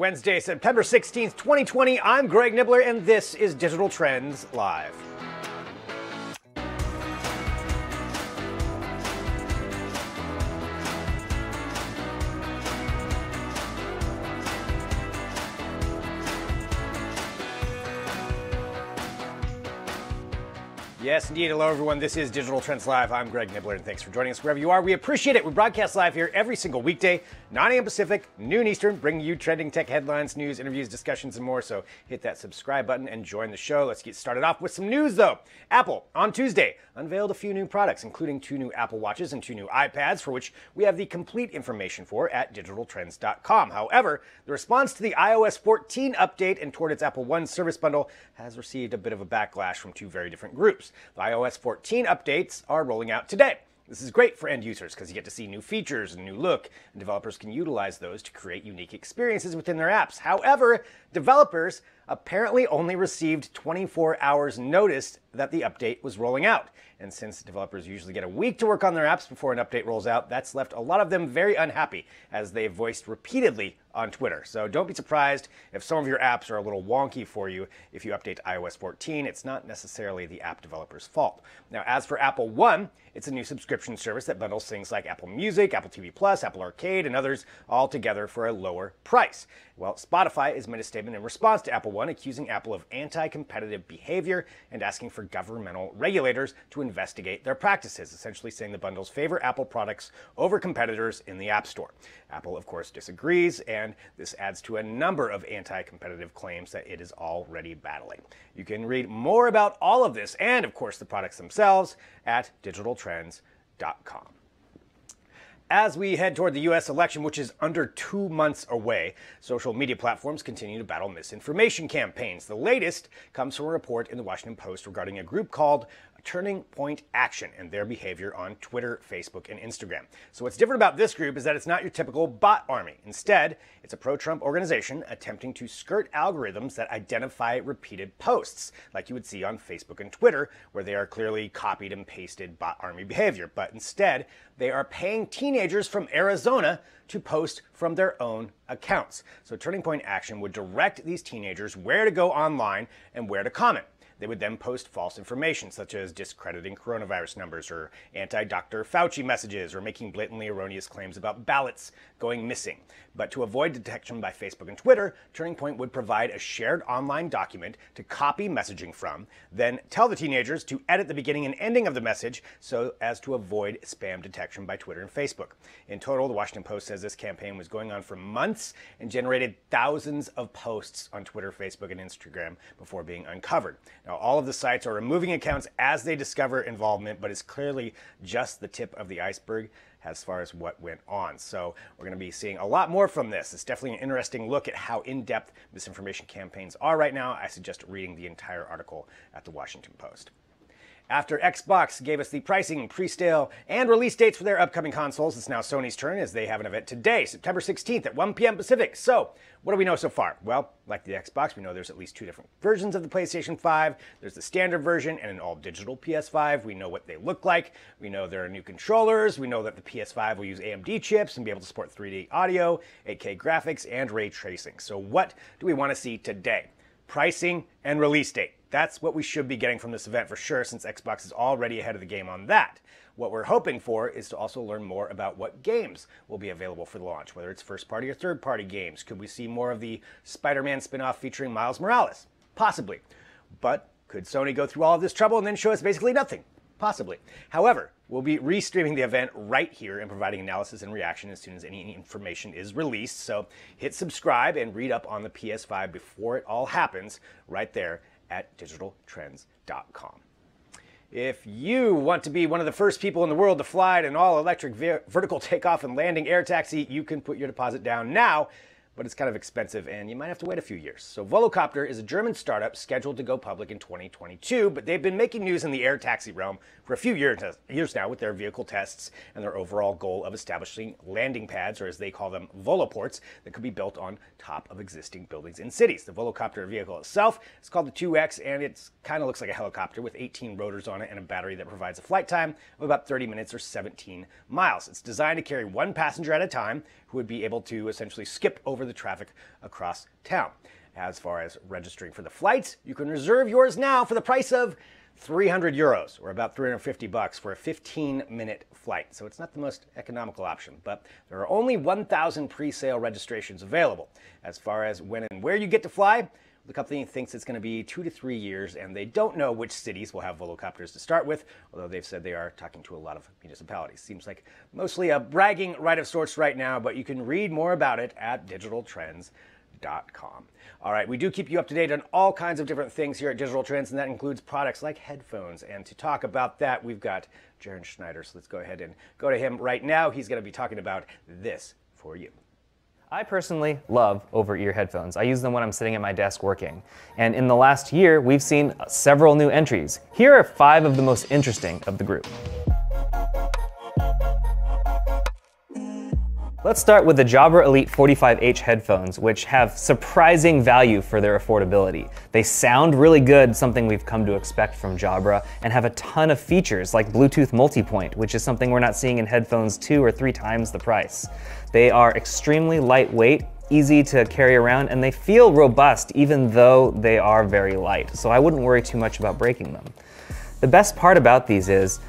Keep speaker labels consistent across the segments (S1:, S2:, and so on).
S1: Wednesday, September 16th, 2020. I'm Greg Nibler, and this is Digital Trends Live. Yes, indeed. Hello, everyone. This is Digital Trends Live. I'm Greg Nibler, and thanks for joining us wherever you are. We appreciate it. We broadcast live here every single weekday, 9 a.m. Pacific, noon Eastern, bringing you trending tech headlines, news, interviews, discussions, and more. So hit that subscribe button and join the show. Let's get started off with some news, though. Apple, on Tuesday, unveiled a few new products, including two new Apple Watches and two new iPads, for which we have the complete information for at digitaltrends.com. However, the response to the iOS 14 update and toward its Apple One service bundle has received a bit of a backlash from two very different groups. The iOS 14 updates are rolling out today. This is great for end users because you get to see new features and new look, and developers can utilize those to create unique experiences within their apps. However, developers apparently only received 24 hours notice that the update was rolling out. And since developers usually get a week to work on their apps before an update rolls out, that's left a lot of them very unhappy, as they've voiced repeatedly on Twitter. So don't be surprised if some of your apps are a little wonky for you if you update iOS 14. It's not necessarily the app developer's fault. Now, as for Apple One, it's a new subscription service that bundles things like Apple Music, Apple TV Plus, Apple Arcade, and others all together for a lower price. Well, Spotify has made a statement in response to Apple One accusing Apple of anti competitive behavior and asking for governmental regulators to investigate their practices, essentially saying the bundles favor Apple products over competitors in the App Store. Apple, of course, disagrees, and this adds to a number of anti competitive claims that it is already battling. You can read more about all of this and, of course, the products themselves at digitaltrends.com. As we head toward the US election, which is under two months away, social media platforms continue to battle misinformation campaigns. The latest comes from a report in the Washington Post regarding a group called Turning Point Action and their behavior on Twitter, Facebook, and Instagram. So, what's different about this group is that it's not your typical bot army. Instead, it's a pro Trump organization attempting to skirt algorithms that identify repeated posts, like you would see on Facebook and Twitter, where they are clearly copied and pasted bot army behavior. But instead, they are paying teenagers from Arizona to post from their own accounts. So, Turning Point Action would direct these teenagers where to go online and where to comment. They would then post false information, such as discrediting coronavirus numbers or anti Dr. Fauci messages or making blatantly erroneous claims about ballots going missing. But to avoid detection by Facebook and Twitter, Turning Point would provide a shared online document to copy messaging from, then tell the teenagers to edit the beginning and ending of the message so as to avoid spam detection by Twitter and Facebook. In total, the Washington Post says this campaign was going on for months and generated thousands of posts on Twitter, Facebook, and Instagram before being uncovered. Now, all of the sites are removing accounts as they discover involvement, but it's clearly just the tip of the iceberg as far as what went on. So we're going to be seeing a lot more from this. It's definitely an interesting look at how in-depth misinformation campaigns are right now. I suggest reading the entire article at the Washington Post. After Xbox gave us the pricing, pre-sale, and release dates for their upcoming consoles, it's now Sony's turn as they have an event today, September 16th at 1 p.m. Pacific. So, what do we know so far? Well, like the Xbox, we know there's at least two different versions of the PlayStation 5. There's the standard version and an all-digital PS5. We know what they look like. We know there are new controllers. We know that the PS5 will use AMD chips and be able to support 3D audio, 8K graphics, and ray tracing. So, what do we want to see today? Pricing and release date. That's what we should be getting from this event for sure, since Xbox is already ahead of the game on that. What we're hoping for is to also learn more about what games will be available for the launch, whether it's first party or third party games. Could we see more of the Spider Man spin off featuring Miles Morales? Possibly. But could Sony go through all of this trouble and then show us basically nothing? Possibly. However, we'll be restreaming the event right here and providing analysis and reaction as soon as any information is released. So hit subscribe and read up on the PS5 before it all happens right there at digitaltrends.com. If you want to be one of the first people in the world to fly an all electric vertical takeoff and landing air taxi, you can put your deposit down now but it's kind of expensive and you might have to wait a few years. So Volocopter is a German startup scheduled to go public in 2022, but they've been making news in the air taxi realm for a few years, years now with their vehicle tests and their overall goal of establishing landing pads, or as they call them, voloports, that could be built on top of existing buildings in cities. The Volocopter vehicle itself is called the 2X and it kind of looks like a helicopter with 18 rotors on it and a battery that provides a flight time of about 30 minutes or 17 miles. It's designed to carry one passenger at a time who would be able to essentially skip over over the traffic across town. As far as registering for the flights, you can reserve yours now for the price of 300 euros, or about 350 bucks for a 15 minute flight. So it's not the most economical option, but there are only 1,000 pre sale registrations available. As far as when and where you get to fly, the company thinks it's going to be two to three years, and they don't know which cities will have volocopters to start with, although they've said they are talking to a lot of municipalities. Seems like mostly a bragging right of sorts right now, but you can read more about it at digitaltrends.com. All right, we do keep you up to date on all kinds of different things here at Digital Trends, and that includes products like headphones. And to talk about that, we've got Jaron Schneider. So let's go ahead and go to him right now. He's going to be talking about this for you.
S2: I personally love over ear headphones. I use them when I'm sitting at my desk working. And in the last year, we've seen several new entries. Here are five of the most interesting of the group. Let's start with the Jabra Elite 45H headphones, which have surprising value for their affordability. They sound really good, something we've come to expect from Jabra, and have a ton of features like Bluetooth multipoint, which is something we're not seeing in headphones two or three times the price. They are extremely lightweight, easy to carry around, and they feel robust even though they are very light, so I wouldn't worry too much about breaking them. The best part about these is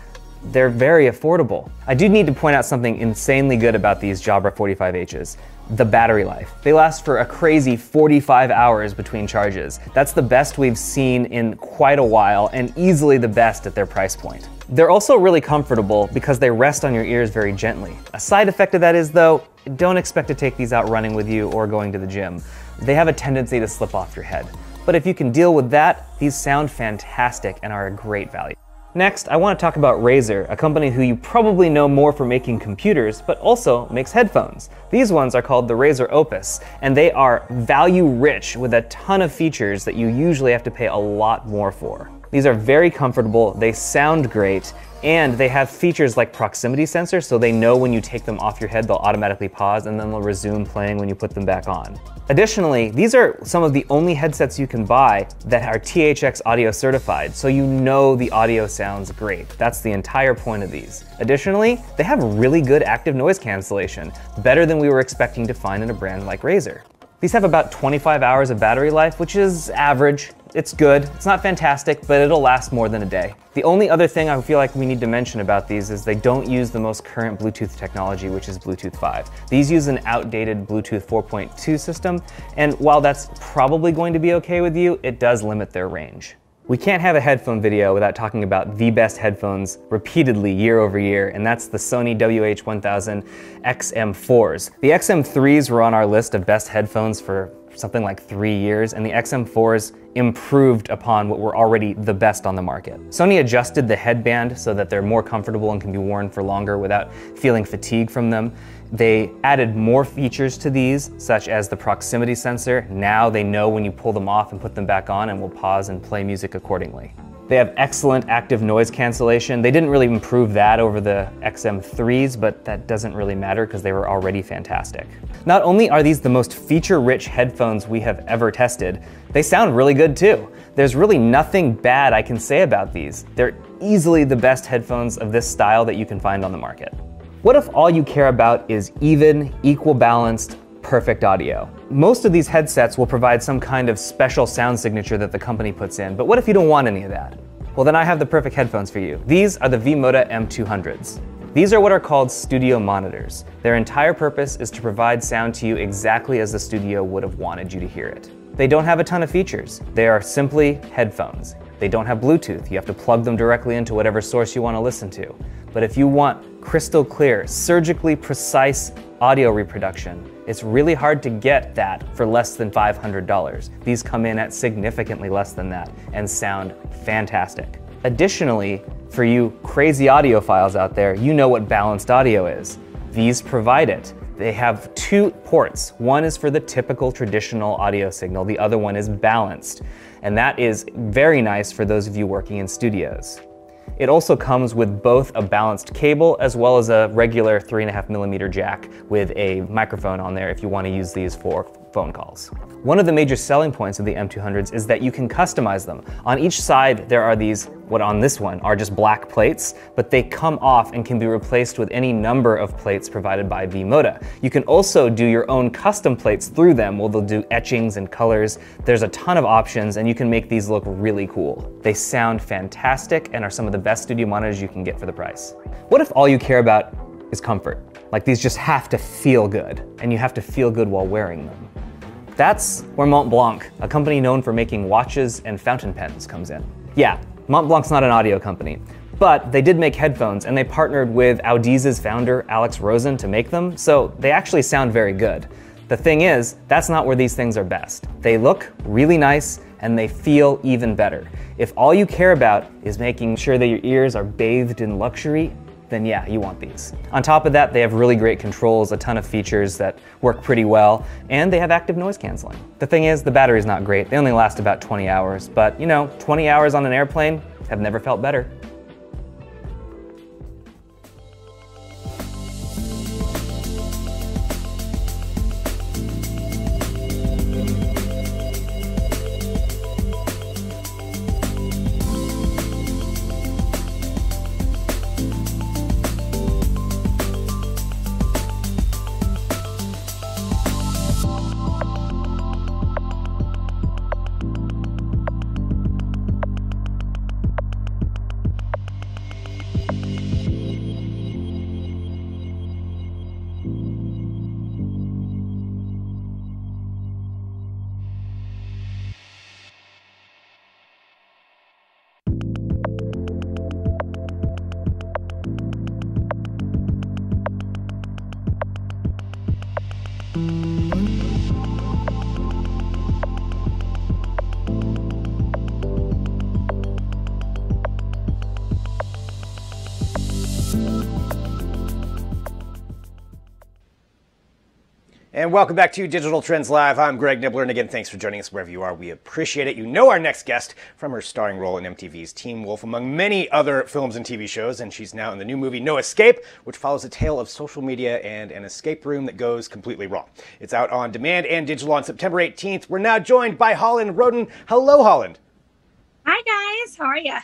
S2: they're very affordable. I do need to point out something insanely good about these Jabra 45Hs. The battery life. They last for a crazy 45 hours between charges. That's the best we've seen in quite a while and easily the best at their price point. They're also really comfortable because they rest on your ears very gently. A side effect of that is though, don't expect to take these out running with you or going to the gym. They have a tendency to slip off your head. But if you can deal with that, these sound fantastic and are a great value. Next, I want to talk about Razer, a company who you probably know more for making computers, but also makes headphones. These ones are called the Razer Opus, and they are value rich with a ton of features that you usually have to pay a lot more for. These are very comfortable, they sound great, and they have features like proximity sensor, so they know when you take them off your head, they'll automatically pause and then they'll resume playing when you put them back on. Additionally, these are some of the only headsets you can buy that are THX audio certified, so you know the audio sounds great. That's the entire point of these. Additionally, they have really good active noise cancellation, better than we were expecting to find in a brand like Razer. These have about 25 hours of battery life, which is average. It's good. It's not fantastic, but it'll last more than a day. The only other thing I feel like we need to mention about these is they don't use the most current Bluetooth technology, which is Bluetooth 5. These use an outdated Bluetooth 4.2 system, and while that's probably going to be okay with you, it does limit their range. We can't have a headphone video without talking about the best headphones repeatedly year over year, and that's the Sony WH-1000 XM4s. The XM3s were on our list of best headphones for something like three years, and the XM4s improved upon what were already the best on the market. Sony adjusted the headband so that they're more comfortable and can be worn for longer without feeling fatigue from them. They added more features to these, such as the proximity sensor. Now they know when you pull them off and put them back on and will pause and play music accordingly. They have excellent active noise cancellation. They didn't really improve that over the XM3s, but that doesn't really matter because they were already fantastic. Not only are these the most feature-rich headphones we have ever tested, they sound really good too. There's really nothing bad I can say about these. They're easily the best headphones of this style that you can find on the market. What if all you care about is even, equal balanced, perfect audio? Most of these headsets will provide some kind of special sound signature that the company puts in, but what if you don't want any of that? Well, then I have the perfect headphones for you. These are the V-Moda M200s. These are what are called studio monitors. Their entire purpose is to provide sound to you exactly as the studio would have wanted you to hear it. They don't have a ton of features. They are simply headphones. They don't have Bluetooth. You have to plug them directly into whatever source you want to listen to. But if you want crystal clear, surgically precise audio reproduction, it's really hard to get that for less than $500. These come in at significantly less than that and sound fantastic. Additionally, for you crazy audiophiles out there, you know what balanced audio is. These provide it. They have two ports. One is for the typical traditional audio signal, the other one is balanced and that is very nice for those of you working in studios. It also comes with both a balanced cable as well as a regular 3.5 millimeter jack with a microphone on there if you want to use these for phone calls. One of the major selling points of the M200s is that you can customize them. On each side, there are these, what on this one, are just black plates, but they come off and can be replaced with any number of plates provided by V-Moda. You can also do your own custom plates through them where they'll do etchings and colors. There's a ton of options and you can make these look really cool. They sound fantastic and are some of the best studio monitors you can get for the price. What if all you care about is comfort? Like these just have to feel good, and you have to feel good while wearing them. That's where Montblanc, a company known for making watches and fountain pens, comes in. Yeah, Montblanc's not an audio company, but they did make headphones and they partnered with Audeze's founder, Alex Rosson, to make them, so they actually sound very good. The thing is, that's not where these things are best. They look really nice and they feel even better. If all you care about is making sure that your ears are bathed in luxury, then yeah, you want these. On top of that, they have really great controls, a ton of features that work pretty well, and they have active noise canceling. The thing is, the battery's not great. They only last about 20 hours, but you know, 20 hours on an airplane have never felt better.
S1: And welcome back to Digital Trends Live. I'm Greg Nibler, and again, thanks for joining us wherever you are. We appreciate it. You know our next guest from her starring role in MTV's Teen Wolf, among many other films and TV shows, and she's now in the new movie No Escape, which follows a tale of social media and an escape room that goes completely wrong. It's out on demand and digital on September 18th. We're now joined by Holland Roden. Hello, Holland.
S3: Hi, guys. How are you?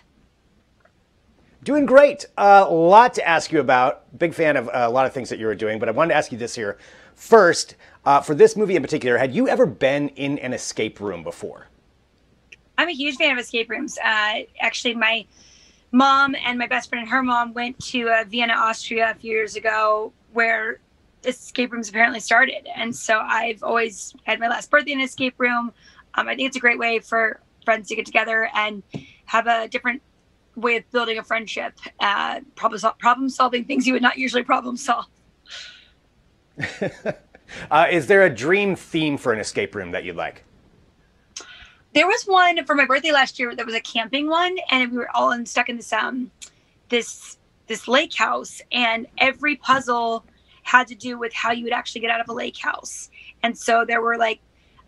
S1: Doing great. A uh, lot to ask you about. Big fan of uh, a lot of things that you were doing, but I wanted to ask you this here. First, uh, for this movie in particular, had you ever been in an escape room before?
S3: I'm a huge fan of escape rooms. Uh, actually, my mom and my best friend and her mom went to uh, Vienna, Austria a few years ago, where escape rooms apparently started. And so I've always had my last birthday in an escape room. Um, I think it's a great way for friends to get together and have a different way of building a friendship, uh, problem, sol- problem solving things you would not usually problem solve.
S1: uh, is there a dream theme for an escape room that you'd like?
S3: There was one for my birthday last year. There was a camping one, and we were all in, stuck in this um this this lake house, and every puzzle had to do with how you would actually get out of a lake house. And so there were like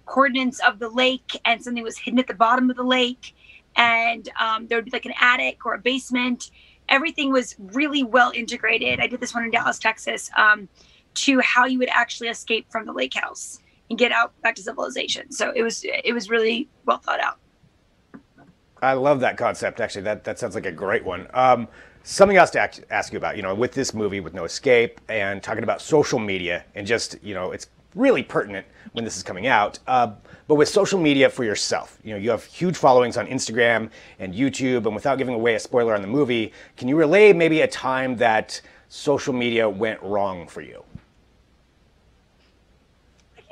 S3: coordinates of the lake, and something was hidden at the bottom of the lake, and um, there would be like an attic or a basement. Everything was really well integrated. I did this one in Dallas, Texas. Um, to how you would actually escape from the lake house and get out back to civilization. So it was it was really well thought out.
S1: I love that concept. Actually, that that sounds like a great one. Um, something else to ask, ask you about. You know, with this movie, with No Escape, and talking about social media, and just you know, it's really pertinent when this is coming out. Uh, but with social media for yourself, you know, you have huge followings on Instagram and YouTube, and without giving away a spoiler on the movie, can you relay maybe a time that social media went wrong for you?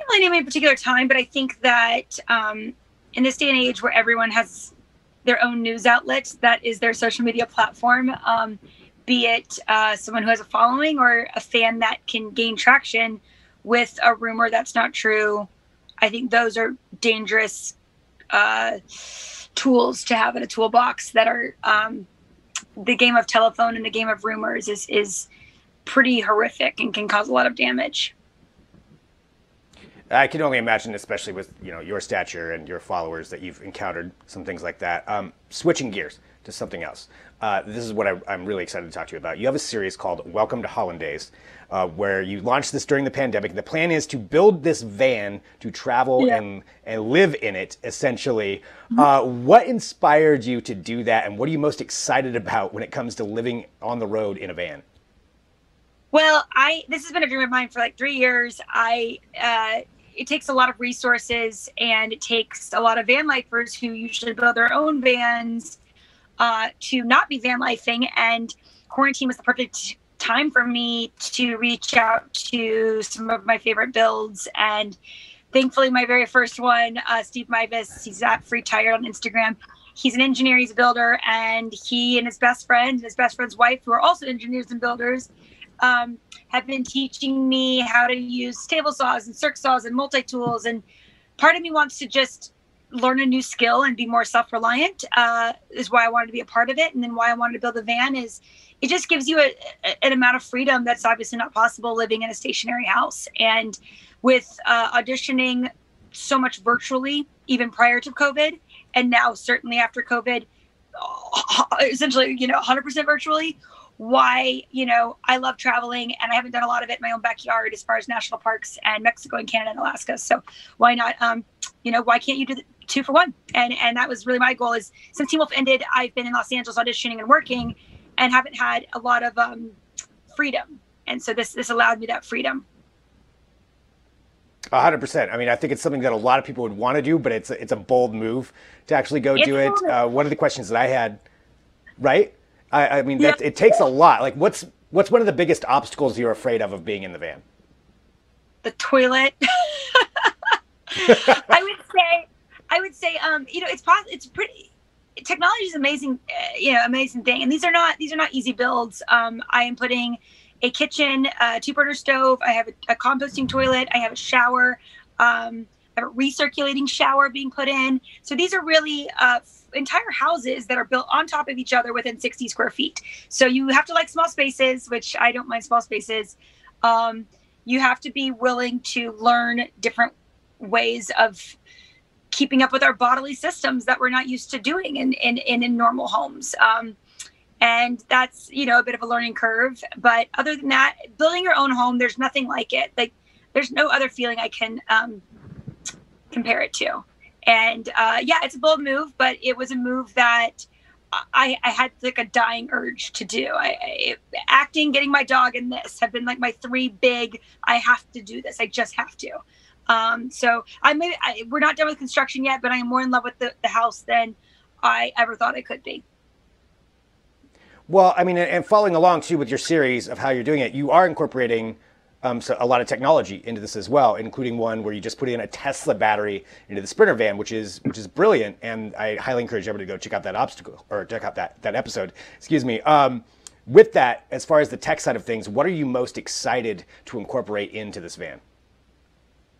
S3: Really name any particular time, but I think that um, in this day and age where everyone has their own news outlet, that is their social media platform, um, be it uh, someone who has a following or a fan that can gain traction with a rumor that's not true. I think those are dangerous uh, tools to have in a toolbox that are um, the game of telephone and the game of rumors is is pretty horrific and can cause a lot of damage.
S1: I can only imagine, especially with you know your stature and your followers, that you've encountered some things like that. Um, switching gears, to something else. Uh, this is what I, am really excited to talk to you about. You have a series called Welcome to Hollandaise, uh, where you launched this during the pandemic. The plan is to build this van to travel yeah. and, and live in it, essentially. Mm-hmm. Uh, what inspired you to do that, and what are you most excited about when it comes to living on the road in a van?
S3: Well, I this has been a dream of mine for like three years. I uh, it takes a lot of resources and it takes a lot of van lifers who usually build their own vans uh, to not be van lifing. And quarantine was the perfect time for me to reach out to some of my favorite builds. And thankfully, my very first one, uh, Steve Mivas, he's at Free Tired on Instagram. He's an engineer, he's a builder, and he and his best friend his best friend's wife, who are also engineers and builders, um, have been teaching me how to use table saws and circ saws and multi tools. And part of me wants to just learn a new skill and be more self-reliant uh, is why I wanted to be a part of it. And then why I wanted to build a van is it just gives you a, a, an amount of freedom that's obviously not possible living in a stationary house. And with uh, auditioning so much virtually, even prior to COVID, and now certainly after COVID, essentially, you know, 100% virtually, why you know I love traveling and I haven't done a lot of it in my own backyard as far as national parks and Mexico and Canada and Alaska. So why not? Um, you know, why can't you do the two for one? And and that was really my goal. Is since Teen Wolf ended, I've been in Los Angeles auditioning and working, and haven't had a lot of um, freedom. And so this this allowed me that freedom.
S1: A hundred percent. I mean, I think it's something that a lot of people would want to do, but it's a, it's a bold move to actually go it's do it. Uh, one of the questions that I had, right? I, I mean, that, it takes a lot. Like, what's what's one of the biggest obstacles you're afraid of of being in the van?
S3: The toilet. I would say, I would say, um, you know, it's possible. It's pretty. Technology is amazing, uh, you know, amazing thing. And these are not these are not easy builds. Um, I am putting a kitchen, a two burner stove. I have a, a, composting toilet. I have a shower. Um, a recirculating shower being put in. So these are really uh, entire houses that are built on top of each other within 60 square feet. So you have to like small spaces, which I don't mind small spaces. Um, you have to be willing to learn different ways of keeping up with our bodily systems that we're not used to doing in in, in, in normal homes. Um, and that's you know a bit of a learning curve. But other than that, building your own home, there's nothing like it. Like there's no other feeling I can um, compare it to. And uh, yeah, it's a bold move, but it was a move that I, I had like a dying urge to do. I, I, acting, getting my dog in this have been like my three big. I have to do this. I just have to. Um, so I may I, we're not done with construction yet, but I am more in love with the, the house than I ever thought I could be.
S1: Well, I mean, and following along too with your series of how you're doing it, you are incorporating um, so a lot of technology into this as well, including one where you just put in a Tesla battery into the Sprinter van, which is which is brilliant, and I highly encourage everybody to go check out that obstacle or check out that that episode. Excuse me. Um, with that, as far as the tech side of things, what are you most excited to incorporate into this van?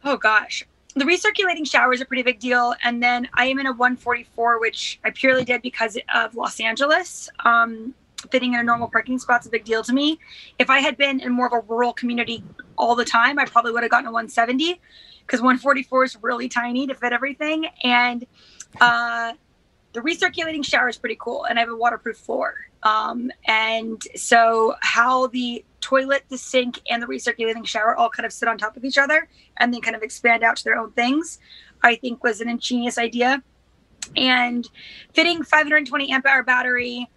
S3: Oh gosh, the recirculating shower is a pretty big deal, and then I am in a 144, which I purely did because of Los Angeles. Um, fitting in a normal parking spot's a big deal to me. If I had been in more of a rural community all the time, I probably would have gotten a 170 because 144 is really tiny to fit everything. And uh, the recirculating shower is pretty cool, and I have a waterproof floor. Um, and so, how the toilet, the sink, and the recirculating shower all kind of sit on top of each other and then kind of expand out to their own things, I think was an ingenious idea. And fitting 520 amp hour battery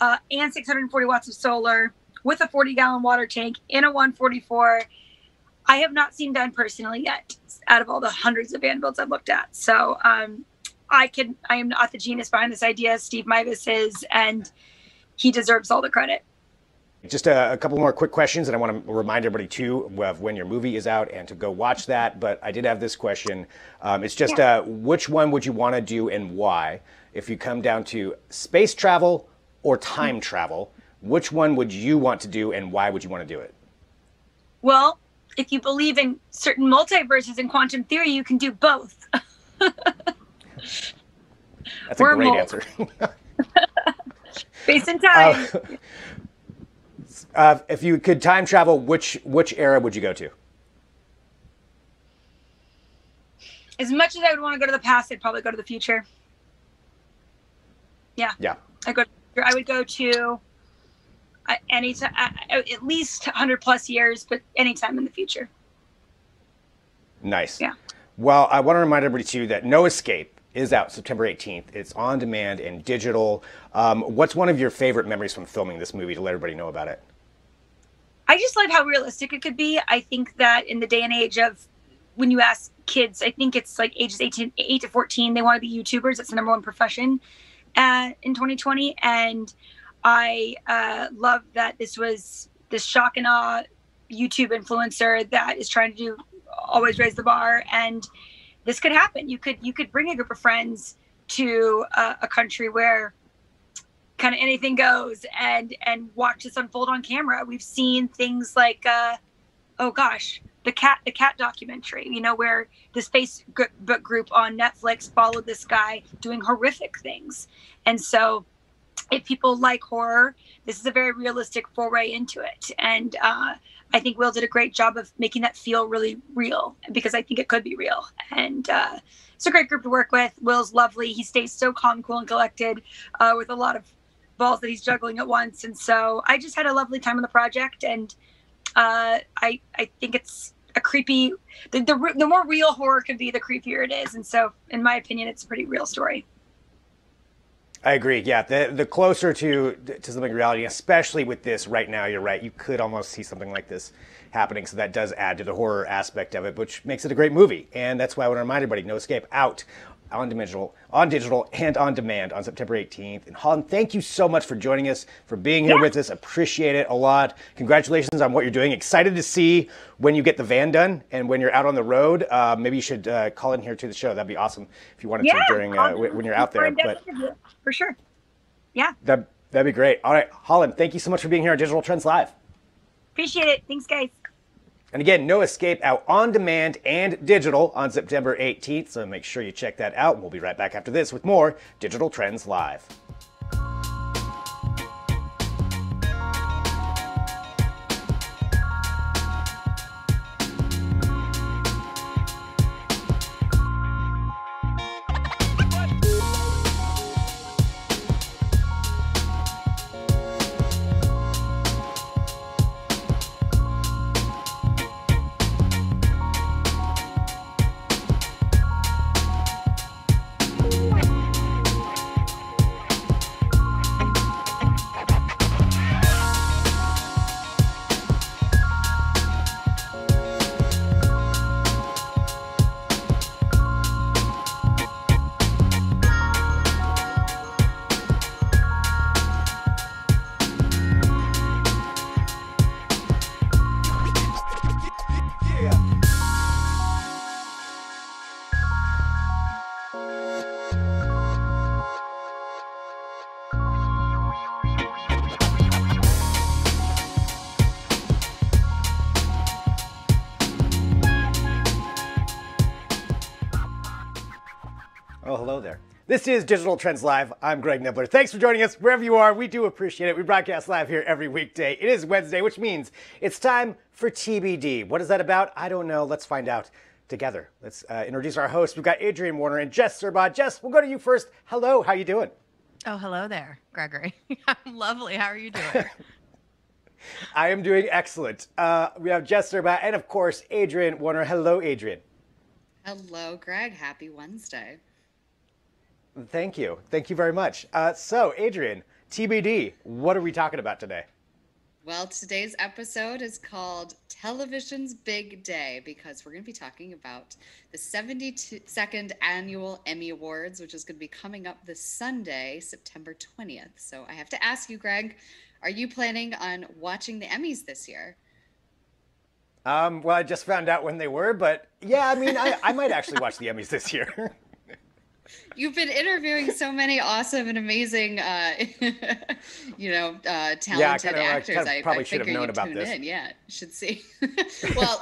S3: uh, and 640 watts of solar with a 40 gallon water tank in a 144. I have not seen done personally yet out of all the hundreds of van builds I've looked at. So um, I can I am not the genius behind this idea. Steve Mivas is, and he deserves all the credit.
S1: Just a, a, couple more quick questions, and I want to remind everybody too of when your movie is out and to go watch that. But I did have this question. Um, it's just yeah. uh, which one would you want to do and why? If you come down to space travel or time travel, which one would you want to do and why would you want to do it?
S3: Well, if you believe in certain multiverses and quantum theory, you can do both.
S1: That's a great answer.
S3: Space and time. Uh,
S1: uh, if you could time travel, which which era would you go to?
S3: As much as I would want to go to the past, I'd probably go to the future. Yeah.
S1: Yeah.
S3: I go. I would go to uh, any time, uh, at least 100 plus years, but anytime in the future.
S1: Nice.
S3: Yeah.
S1: Well, I want to remind everybody too that No Escape is out September 18th. It's on demand and digital. Um, what's one of your favorite memories from filming this movie to let everybody know about it?
S3: I just love how realistic it could be. I think that in the day and age of when you ask kids, I think it's like ages 18, 8 to 14, they want to be YouTubers. That's the number one profession in 2020. And I uh, love that this was this shock and awe YouTube influencer that is trying to do always raise the bar and this could happen you could you could bring a group of friends to uh, a country where kind of anything goes and and watch this unfold on camera we've seen things like uh oh gosh the cat the cat documentary you know where this facebook group on netflix followed this guy doing horrific things and so if people like horror this is a very realistic foray into it and uh I think Will did a great job of making that feel really real because I think it could be real. And uh, it's a great group to work with. Will's lovely. He stays so calm, cool, and collected uh, with a lot of balls that he's juggling at once. And so I just had a lovely time on the project. And uh, I I think it's a creepy. The, the the more real horror can be, the creepier it is. And so, in my opinion, it's a pretty real story.
S1: I agree. Yeah, the the closer to to something reality, especially with this right now, you're right. You could almost see something like this happening. So that does add to the horror aspect of it, which makes it a great movie. And that's why I want to remind everybody: No Escape out on digital, on digital, and on demand on September 18th. And Holland, thank you so much for joining us, for being here yeah. with us. Appreciate it a lot. Congratulations on what you're doing. Excited to see when you get the van done and when you're out on the road. Uh, maybe you should uh, call in here to the show. That'd be awesome if you wanted
S3: yeah,
S1: to during uh, when you're out there. But
S3: for sure, yeah,
S1: that that'd be great. All right, Holland, thank you so much for being here on Digital Trends Live.
S3: Appreciate it. Thanks, guys.
S1: And again, No Escape out on demand and digital on September 18th. So make sure you check that out. We'll be right back after this with more Digital Trends Live. This is Digital Trends Live. I'm Greg Nibler. Thanks for joining us wherever you are. We do appreciate it. We broadcast live here every weekday. It is Wednesday, which means it's time for TBD. What is that about? I don't know. Let's find out together. Let's uh, introduce our hosts. We've got Adrien Warner and Jess Surbaugh. Jess, we'll go to you first. Hello, how you doing?
S4: Oh, hello there, Gregory. I'm lovely. How are you doing?
S1: I am doing excellent. Uh, we have Jess Surbaugh and, of course, Adrien Warner. Hello, Adrien.
S5: Hello, Greg. Happy Wednesday.
S1: Thank you. Thank you very much. Uh, so, Adrien, TBD, what are we talking about today?
S5: Well, today's episode is called Television's Big Day because we're going to be talking about the 72nd Annual Emmy Awards, which is going to be coming up this Sunday, September 20th. So I have to ask you, Greg, are you planning on watching the Emmys this year?
S1: Um, well, I just found out when they were, but yeah, I mean, I, I might actually watch the Emmys this year.
S5: You've been interviewing so many awesome and amazing, uh, you know, uh, talented yeah, I kinda, actors. I, kinda
S1: probably I, I should have known about this.
S5: In. Yeah, should see. well,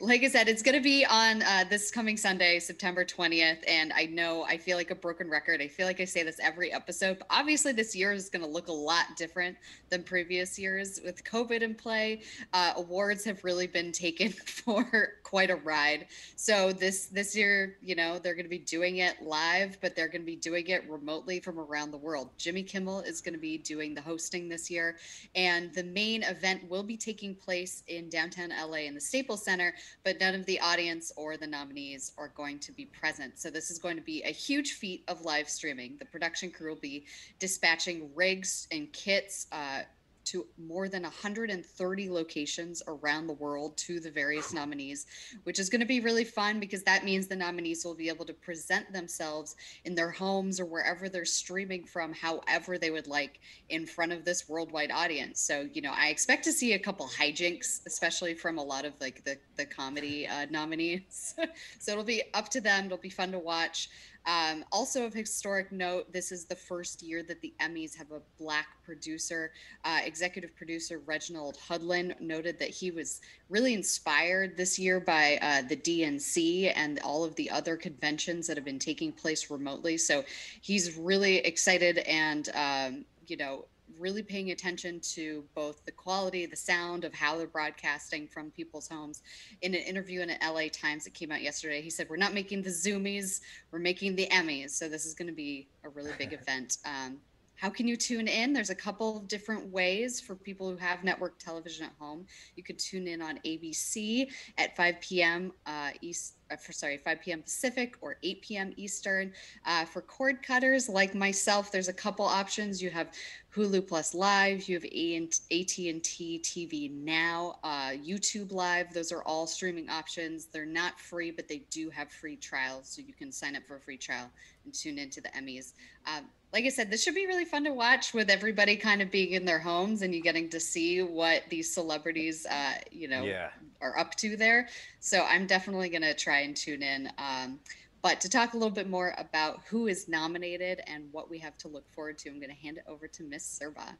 S5: like I said, it's going to be on uh, this coming Sunday, September 20th. And I know I feel like a broken record. I feel like I say this every episode. But obviously, this year is going to look a lot different than previous years with COVID in play. Uh, awards have really been taken for quite a ride. So this this year, you know, they're going to be doing it live live, but they're going to be doing it remotely from around the world. Jimmy Kimmel is going to be doing the hosting this year, and the main event will be taking place in downtown LA in the Staples Center, but none of the audience or the nominees are going to be present. So this is going to be a huge feat of live streaming. The production crew will be dispatching rigs and kits. Uh, to more than 130 locations around the world to the various nominees, which is going to be really fun because that means the nominees will be able to present themselves in their homes or wherever they're streaming from, however they would like, in front of this worldwide audience. So, you know, I expect to see a couple hijinks, especially from a lot of like the the comedy uh, nominees. so it'll be up to them. It'll be fun to watch. Um, also, of historic note, this is the first year that the Emmys have a black producer. Uh, executive producer Reginald Hudlin noted that he was really inspired this year by uh, the DNC and all of the other conventions that have been taking place remotely. So he's really excited and, um, you know, really paying attention to both the quality, the sound of how they're broadcasting from people's homes. In an interview in an LA Times that came out yesterday, he said, We're not making the Zoomies, we're making the Emmys. So this is going to be a really big event. Um, how can you tune in? There's a couple of different ways for people who have network television at home. You could tune in on ABC at 5 p.m. Uh, East, uh, for sorry, 5 p.m. Pacific or 8 p.m. Eastern. Uh, for cord cutters like myself, there's a couple options. You have Hulu Plus Live, you have AT&T TV Now, uh, YouTube Live. Those are all streaming options. They're not free, but they do have free trials, so you can sign up for a free trial and tune into the Emmys. Um, like I said, this should be really fun to watch with everybody kind of being in their homes and you getting to see what these celebrities, uh, you know,
S1: Yeah.
S5: are up to there. So I'm definitely going to try and tune in. Um, but to talk a little bit more about who is nominated and what we have to look forward to, I'm going to hand it over to Miss Surbaugh.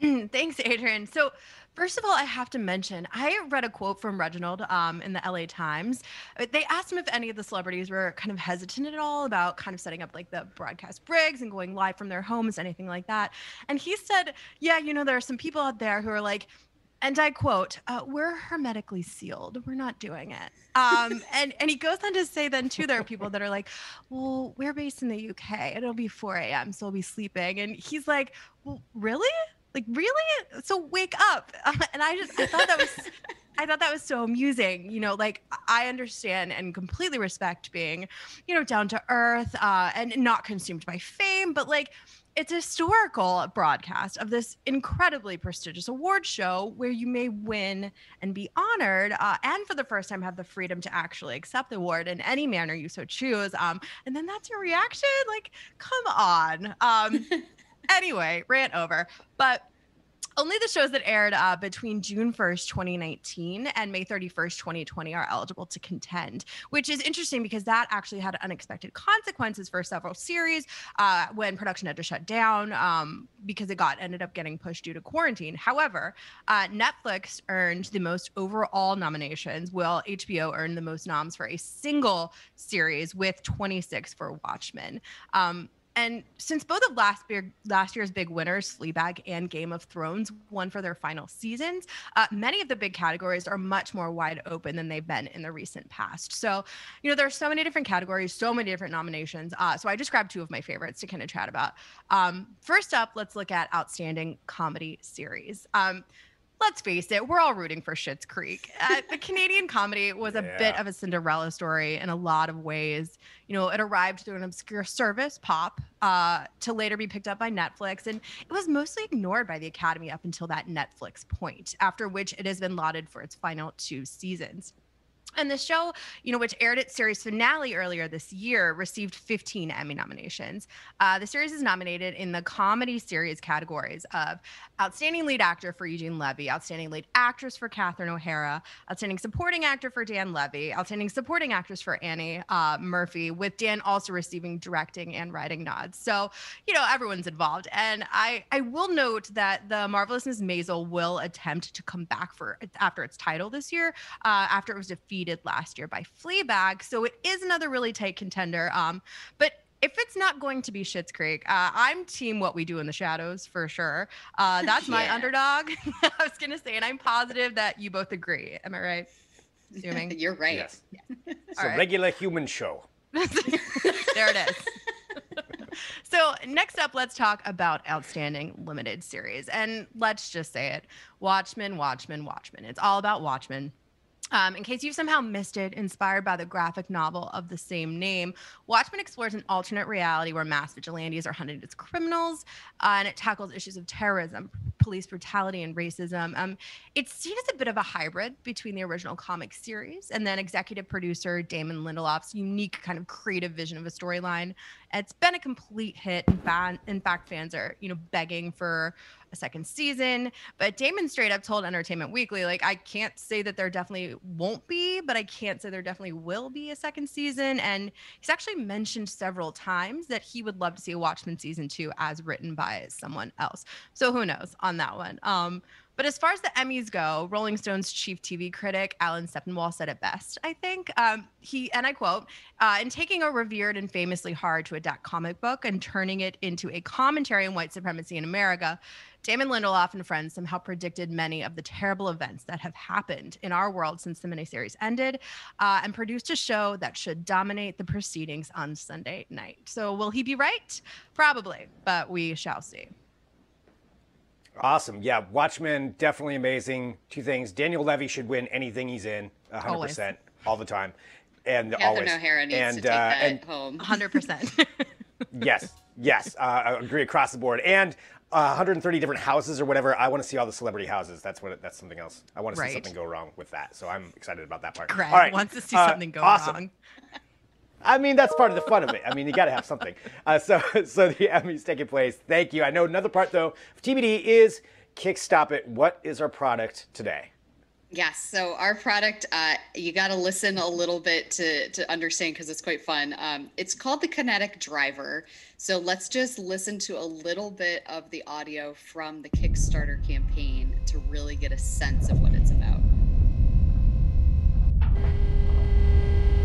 S4: Thanks, Adrien. So, first of all, I have to mention I read a quote from Reginald um, in the LA Times. Uh, They asked him if any of the celebrities were kind of hesitant at all about kind of setting up like the broadcast rigs and going live from their homes, anything like that. And he said, Yeah, you know, there are some people out there who are like, and I quote, uh, "We're hermetically sealed. We're not doing it." Um, and and he goes on to say, then too, there are people that are like, "Well, we're based in the UK. It'll be 4 a.m., so we'll be sleeping." And he's like, "Well, really? Like, really? So wake up!" and I just I thought that was. I thought that was so amusing. You know, like I understand and completely respect being, you know, down to earth uh, and not consumed by fame, but like it's a historical broadcast of this incredibly prestigious award show where you may win and be honored uh, and for the first time have the freedom to actually accept the award in any manner you so choose um, and then that's your reaction like come on um, anyway rant over but only the shows that aired uh, between June 1st, 2019 and May 31st, 2020 are eligible to contend, which is interesting because that actually had unexpected consequences for several series uh, when production had to shut down um, because it got ended up getting pushed due to quarantine. However, uh, Netflix earned the most overall nominations, while HBO earned the most noms for a single series with 26 for Watchmen. Um, and since both of last big, last year's big winners, Fleabag and Game of Thrones, won for their final seasons, uh, many of the big categories are much more wide open than they've been in the recent past. So, you know, there's so many different categories, so many different nominations. Uh, so I just grabbed two of my favorites to kind of chat about. Um, first up, let's look at outstanding comedy series. Um, let's face it, we're all rooting for Schitt's Creek. Uh, the Canadian comedy was a bit of a Cinderella story in a lot of ways. You know, it arrived through an obscure service, Pop, uh, to later be picked up by Netflix, and it was mostly ignored by the Academy up until that Netflix point, after which it has been lauded for its final two seasons. And the show, you know, which aired its series finale earlier this year, received 15 Emmy nominations. Uh, the series is nominated in the comedy series categories of Outstanding Lead Actor for Eugene Levy, Outstanding Lead Actress for Catherine O'Hara, Outstanding Supporting Actor for Dan Levy, Outstanding Supporting Actress for Annie uh, Murphy, with Dan also receiving directing and writing nods. So, you know, everyone's involved. And I, I will note that the Marvelous Miss Maisel will attempt to come back for after its title this year, uh, after it was defeated last year by Fleabag. So it is another really tight contender. Um, but if it's not going to be Schitt's Creek, uh, I'm team What We Do in the Shadows for sure. Uh, that's my
S5: Yeah.
S4: underdog. I was gonna say, and I'm positive that you both agree. Am I right? Assuming.
S5: You're right.
S1: Yes. It's
S4: All
S1: a
S4: right.
S1: regular human show.
S4: there it is. so next up, let's talk about outstanding limited series, and let's just say it: Watchmen, Watchmen, Watchmen. It's all about Watchmen. Um, in case you somehow missed it, inspired by the graphic novel of the same name, Watchmen explores an alternate reality where mass vigilantes are hunted as criminals, uh, and it tackles issues of terrorism, police brutality, and racism. Um, it's seen as a bit of a hybrid between the original comic series and then executive producer Damon Lindelof's unique kind of creative vision of a storyline. It's been a complete hit. In, fan, in fact, fans are you know begging for a second season. But Damon straight up told Entertainment Weekly, like, I can't say that there definitely won't be, but I can't say there definitely will be a second season. And he's actually mentioned several times that he would love to see a Watchmen season two as written by someone else. So who knows on that one. Um, but as far as the Emmys go, Rolling Stone's chief TV critic Alan Sepinwall said it best. I think um, he and I quote: uh, "In taking a revered and famously hard to adapt comic book and turning it into a commentary on white supremacy in America, Damon Lindelof and friends somehow predicted many of the terrible events that have happened in our world since the miniseries ended, uh, and produced a show that should dominate the proceedings on Sunday night. So, will he be right? Probably, but we shall see."
S1: Awesome. Yeah, Watchmen, definitely amazing. Two things. Daniel Levy should win anything he's in 100%
S4: Always.
S1: all the time. And
S5: Catherine
S1: always.
S5: O'Hara needs
S1: and,
S5: to take
S1: uh,
S5: that
S1: and
S5: home.
S4: 100%.
S1: yes, yes, uh, I agree across the board. And uh, 130 different houses or whatever. I want to see all the celebrity houses. That's what. That's something else. I want to
S4: Right.
S1: see something go wrong with that. So I'm excited about that part.
S4: Greg
S1: all right.
S4: wants to see
S1: uh,
S4: something go
S1: awesome.
S4: wrong.
S1: I mean, that's part of the fun of it. I mean, you got to have something. Uh, so, so the Emmys taking place. Thank you. I know another part though. of TBD is Kick Stop It. What is our product today?
S5: Yes. So our product, uh, you got to listen a little bit to to understand because it's quite fun. Um, it's called the Kinetic Driver. So let's just listen to a little bit of the audio from the Kickstarter campaign to really get a sense of what it's about.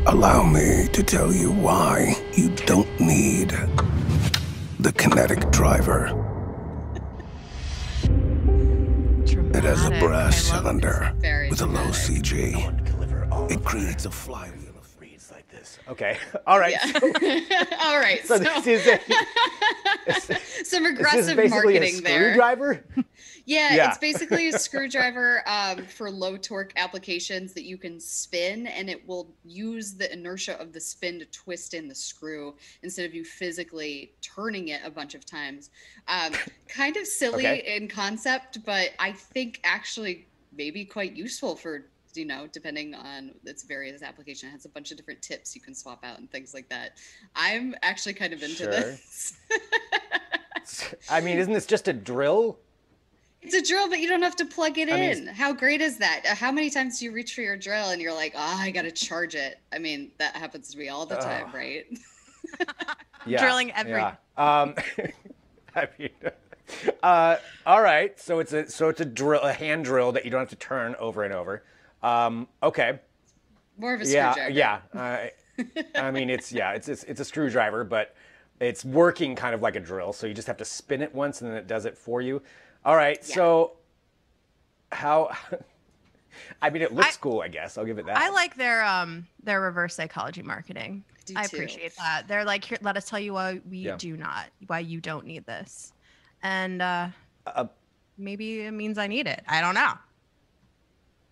S6: Allow me to tell you why you don't need the kinetic driver. It has a brass cylinder with a low. CG. It creates a flywheel of
S1: reads like this. Okay. All right.
S5: Yeah.
S1: So,
S5: All right.
S1: so
S5: So,
S1: this is a,
S5: some
S1: this is
S5: aggressive
S1: basically a
S5: marketing there. Yeah,
S1: Yeah.
S5: it's basically a screwdriver um, for low torque applications that you can spin, and it will use the inertia of the spin to twist in the screw instead of you physically turning it a bunch of times. Um, kind of silly
S1: Okay.
S5: in concept, but I think actually maybe quite useful for you know depending on its various application it has a bunch of different tips you can swap out and things like that i'm actually kind of into
S1: Sure.
S5: this
S1: I mean, isn't this just a drill?
S5: It's a drill, but you don't have to plug it
S1: I mean,
S5: in. How great is that? Uh, How many times do you reach for your drill and you're like, oh, I got to charge it? I mean, that happens to me all the time, right?
S1: Yeah,
S4: Drilling every-
S1: Yeah. Um, I mean, uh, all right. So it's a so it's a drill, a hand drill that you don't have to turn over and over. Um, okay.
S5: More of a
S1: Yeah.
S5: screwdriver.
S1: Yeah. I I mean, it's yeah, it's, it's it's a screwdriver, but it's working kind of like a drill. So you just have to spin it once, and then it does it for you. All right.
S5: Yeah.
S1: So how? I mean, it looks
S4: I-
S1: cool. I guess I'll give it that.
S4: I like their um their reverse psychology marketing.
S5: do
S4: I appreciate that. They're like, Here, let us tell you why we
S1: Yeah.
S4: do not, why you don't need this, and uh,
S1: Uh,
S4: maybe it means I need it. I don't know.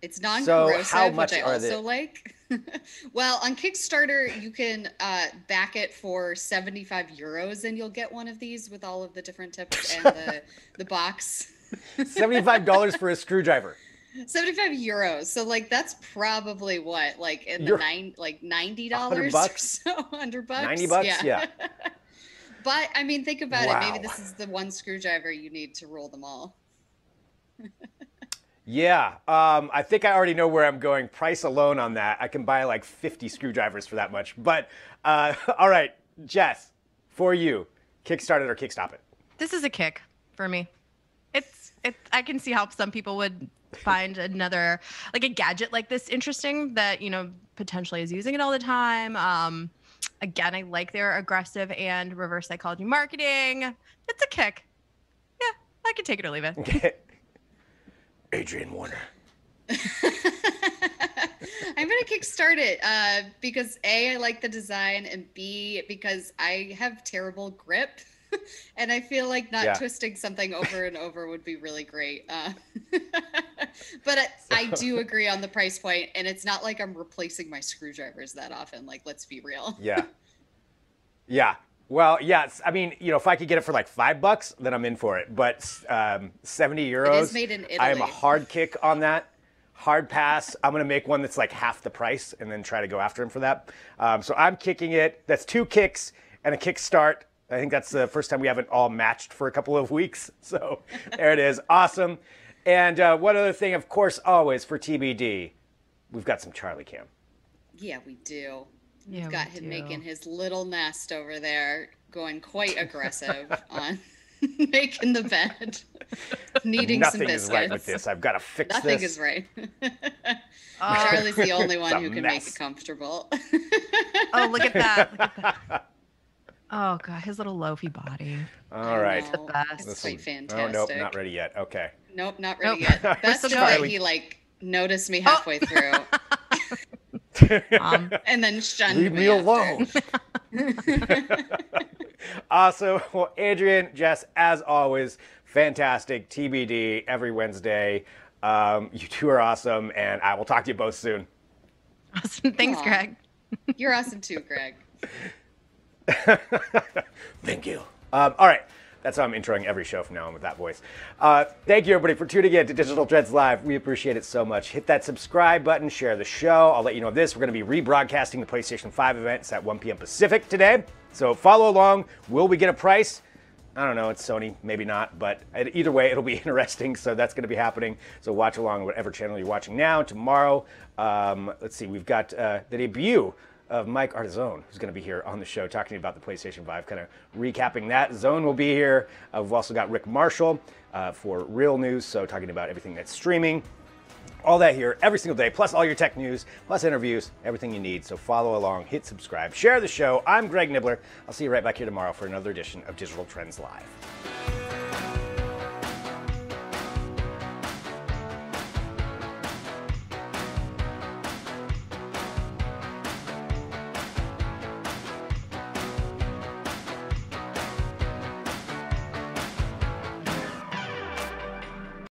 S5: It's non-corrosive,
S1: how much
S5: which I
S1: are
S5: also
S1: they-
S5: like. well, on Kickstarter, you can uh, back it for 75 euros, and you'll get one of these with all of the different tips and the the box.
S1: Seventy-five dollars for a screwdriver.
S5: 75 euros. So like that's probably what like in the
S1: You're-
S5: nine like ninety dollars
S1: bucks?
S5: so, hundred bucks.
S1: 90 bucks? Yeah.
S5: but I mean, think about it. Maybe this is the one screwdriver you need to roll them all.
S1: Yeah, um, I think I already know where I'm going. Price alone on that, I can buy like 50 screwdrivers for that much. But uh, all right, Jess, for you, kickstart it or kickstop it.
S4: This is a kick for me. It's it. I can see how some people would find another like a gadget like this interesting that you know potentially is using it all the time. Um, again, I like their aggressive and reverse psychology marketing. It's a kick. Yeah, I can take it or leave it.
S1: Adrien Warner.
S5: I'm gonna kickstart it uh, because a I like the design and b because I have terrible grip, and I feel like not
S1: Yeah.
S5: twisting something over and over would be really great. Uh, but I, I do agree on the price point, and it's not like I'm replacing my screwdrivers that often. Like, let's be real.
S1: Yeah. Yeah. Well, yeah. it's- I mean, you know, if I could get it for like five bucks, then I'm in for it. But um, 70 euros.
S5: made in
S1: I am a hard kick on that. Hard pass. I'm gonna make one that's like half the price, and then try to go after him for that. Um, so I'm kicking it. That's two kicks and a kick start. I think that's the first time we haven't all matched for a couple of weeks. So there it is. Awesome. And uh, one other thing, of course, always for TBD, we've got some Charlie Cam.
S5: Yeah, we do.
S4: Yeah,
S5: We've
S4: we
S5: got him
S4: do.
S5: making his little nest over there, going quite aggressive on making the bed, needing
S1: Nothing
S5: some
S1: is right with this. I've got to fix this.
S5: Nothing
S1: this.
S5: is right.
S4: Oh.
S5: Charlie's the only one who can make it comfortable.
S4: Oh, look at that. Look at that. Oh god, his little loafy body.
S1: All right.
S5: the
S4: best.
S5: It's
S1: This will-
S5: quite fantastic.
S1: Oh, nope, not ready yet. Okay.
S5: Nope, not ready
S4: Nope.
S5: yet. Best
S1: still
S5: is that he like noticed me
S4: Oh.
S5: halfway through
S4: Um,
S5: and then shunned
S1: Leave me
S5: after.
S1: alone. awesome. Well, Adrien, Jess, as always, fantastic. TBD every Wednesday. Um, you two are awesome, and I will talk to you both soon.
S4: awesome. Thanks,
S5: Aw.
S4: Greg.
S5: You're awesome too, Greg.
S1: Thank you. Um, all right. That's how I'm introing every show from now on with that voice. Uh, thank you, everybody, for tuning in to Digital Trends Live. We appreciate it so much. Hit that subscribe button, share the show. I'll let you know of this. We're going to be rebroadcasting the PlayStation 5 event. It's at 1 p.m. Pacific today. So follow along. Will we get a price? I don't know. It's Sony, maybe not, but either way, it'll be interesting. So that's going to be happening. So watch along whatever channel you're watching now. Tomorrow, um, let's see, we've got uh, the debut of Mike Artizone, who's going to be here on the show talking about the PlayStation 5, kind of recapping that. Zone will be here. Uh, we've also got Rick Marshall uh, for Real News, so talking about everything that's streaming. All that here every single day, plus all your tech news, plus interviews, everything you need. So follow along, hit subscribe, share the show. I'm Greg Nibler. I'll see you right back here tomorrow for another edition of Digital Trends Live.